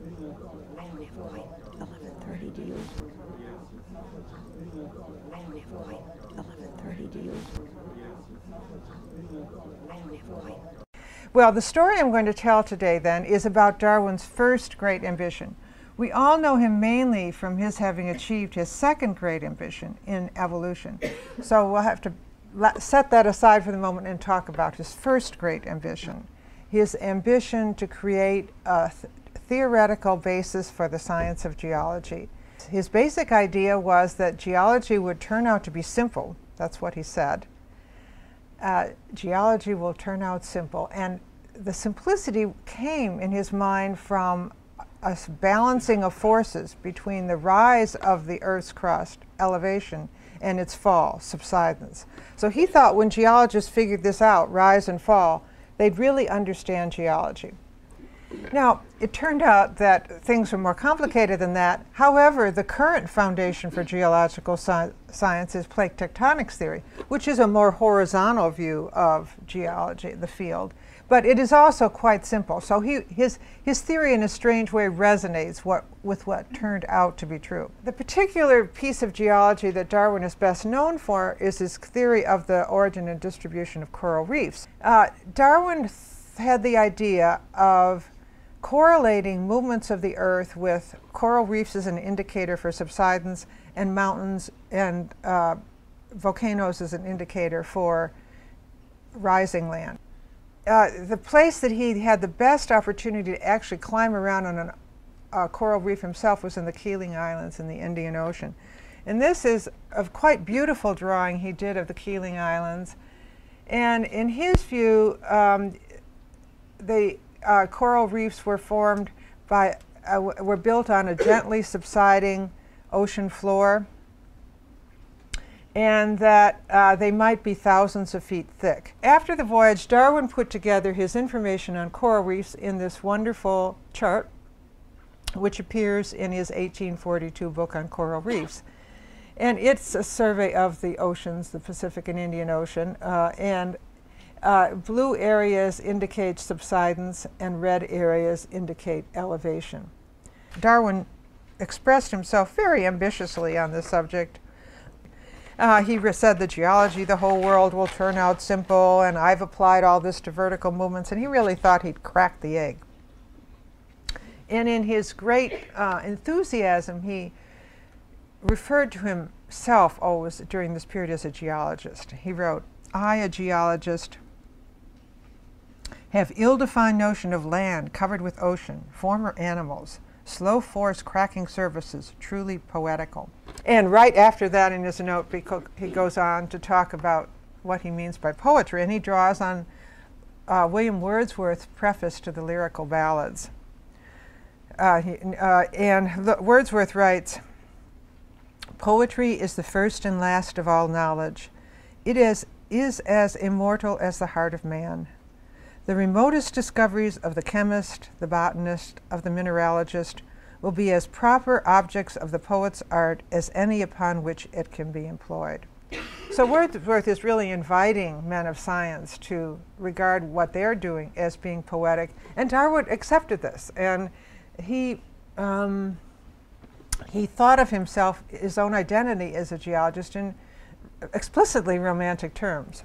I don't have quite 11:30, do you? I don't have quite 11:30, do you? I don't have quite. Well, the story I'm going to tell today then is about Darwin's first great ambition. We all know him mainly from his having achieved his second great ambition in evolution. So we'll have to set that aside for the moment and talk about his first great ambition his ambition to create a theoretical basis for the science of geology. His basic idea was that geology would turn out to be simple. That's what he said. Uh, geology will turn out simple. And the simplicity came in his mind from a balancing of forces between the rise of the Earth's crust, elevation, and its fall, subsidence. So he thought when geologists figured this out, rise and fall, they'd really understand geology. Now, it turned out that things were more complicated than that. However, the current foundation for geological sci- science is plate tectonics theory, which is a more horizontal view of geology, the field. But it is also quite simple. So he, his, his theory, in a strange way, resonates what, with what turned out to be true. The particular piece of geology that Darwin is best known for is his theory of the origin and distribution of coral reefs. Uh, Darwin had the idea of correlating movements of the earth with coral reefs as an indicator for subsidence and mountains and uh, volcanoes as an indicator for rising land uh, the place that he had the best opportunity to actually climb around on a uh, coral reef himself was in the Keeling Islands in the Indian Ocean. And this is a quite beautiful drawing he did of the Keeling Islands. And in his view, um, the uh, coral reefs were formed by, uh, were built on a gently subsiding ocean floor and that uh, they might be thousands of feet thick. After the voyage, Darwin put together his information on coral reefs in this wonderful chart, which appears in his 1842 book on coral reefs. And it's a survey of the oceans, the Pacific and Indian Ocean, uh, and uh, blue areas indicate subsidence and red areas indicate elevation. Darwin expressed himself very ambitiously on this subject uh, he said the geology, the whole world will turn out simple, and I've applied all this to vertical movements, and he really thought he'd cracked the egg. And in his great uh, enthusiasm, he referred to himself always during this period as a geologist. He wrote, I, a geologist, have ill-defined notion of land covered with ocean, former animals, slow force cracking surfaces, truly poetical. And right after that in his note, he goes on to talk about what he means by poetry, and he draws on uh, William Wordsworth's preface to the Lyrical Ballads. Uh, he, uh, and the, Wordsworth writes, Poetry is the first and last of all knowledge. It is, is as immortal as the heart of man. The remotest discoveries of the chemist, the botanist, of the mineralogist will be as proper objects of the poet's art as any upon which it can be employed. So Wordsworth is really inviting men of science to regard what they're doing as being poetic, and Darwin accepted this, and he um, he thought of himself, his own identity as a geologist, in explicitly romantic terms.